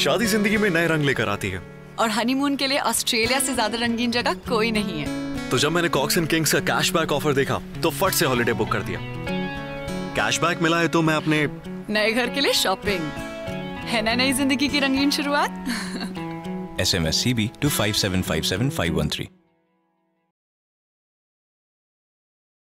शादी ज़िंदगी में नए रंग लेकर आती है। और हनीमून के लिए ऑस्ट्रेलिया से ज़्यादा रंगीन जगह कोई नहीं है। तो जब मैंने कॉक्स एंड किंग्स का कैशबैक ऑफ़र देखा तो फट से हॉलिडे बुक कर दिया। कैशबैक मिला है तो मैं अपने नए घर के लिए शॉपिंग है ना नई ज़िंदगी की रंगीन शुरुआत? S M S C B two five seven five seven five one three